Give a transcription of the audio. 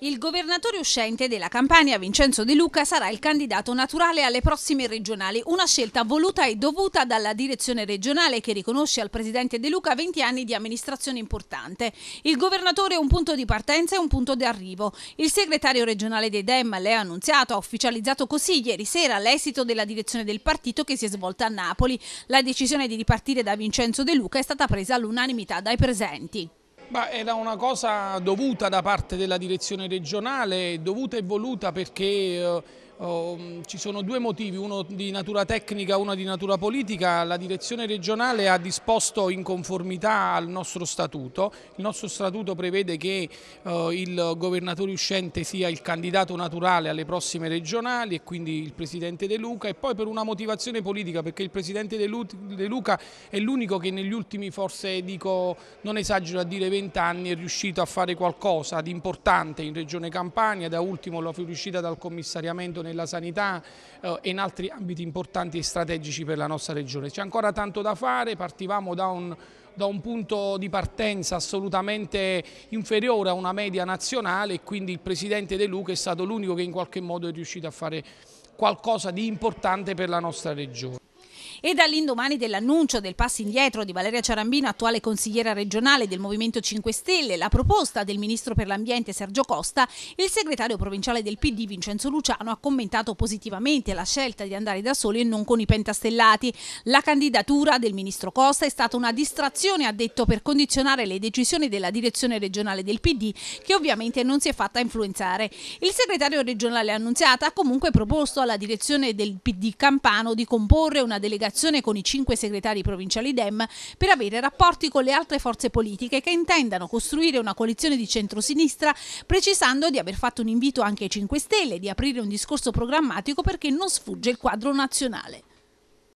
Il governatore uscente della Campania, Vincenzo De Luca, sarà il candidato naturale alle prossime regionali, una scelta voluta e dovuta dalla direzione regionale che riconosce al presidente De Luca 20 anni di amministrazione importante. Il governatore è un punto di partenza e un punto di arrivo. Il segretario regionale dei Dem, Leo Annunziato, ha ufficializzato così ieri sera l'esito della direzione del partito che si è svolta a Napoli. La decisione di ripartire da Vincenzo De Luca è stata presa all'unanimità dai presenti. Ma era una cosa dovuta da parte della direzione regionale, dovuta e voluta perché eh, Oh, ci sono due motivi, uno di natura tecnica e uno di natura politica. La direzione regionale ha disposto in conformità al nostro statuto. Il nostro statuto prevede che oh, il governatore uscente sia il candidato naturale alle prossime regionali e quindi il presidente De Luca e poi per una motivazione politica perché il presidente De, Luca è l'unico che negli ultimi forse dico non esagero a dire vent'anni è riuscito a fare qualcosa di importante in regione Campania, da ultimo lo fu riuscita dal commissariamento nella sanità eh, e in altri ambiti importanti e strategici per la nostra regione. C'è ancora tanto da fare, partivamo da un, da un punto di partenza assolutamente inferiore a una media nazionale e quindi il Presidente De Luca è stato l'unico che in qualche modo è riuscito a fare qualcosa di importante per la nostra regione. E dall'indomani dell'annuncio del passo indietro di Valeria Ciarambino, attuale consigliera regionale del Movimento 5 Stelle, la proposta del ministro per l'ambiente Sergio Costa, il segretario provinciale del PD Vincenzo Luciano ha commentato positivamente la scelta di andare da soli e non con i pentastellati. La candidatura del ministro Costa è stata una distrazione, ha detto, per condizionare le decisioni della direzione regionale del PD, che ovviamente non si è fatta influenzare. Il segretario regionale Annunziata ha comunque proposto alla direzione del PD Campano di comporre una delegazione delegazione con i cinque segretari provinciali Dem per avere rapporti con le altre forze politiche che intendano costruire una coalizione di centrosinistra, precisando di aver fatto un invito anche ai 5 Stelle di aprire un discorso programmatico perché non sfugge il quadro nazionale.